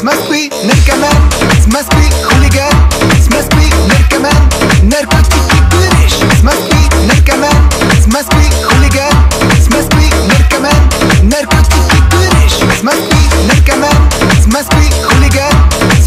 This must be Nilka man must be hooligan. This must be Nilka man Narcotic British This must be Nilka man must be hooligan. This must be Nilka man Narcotic British must be Nilka man must be hooligan.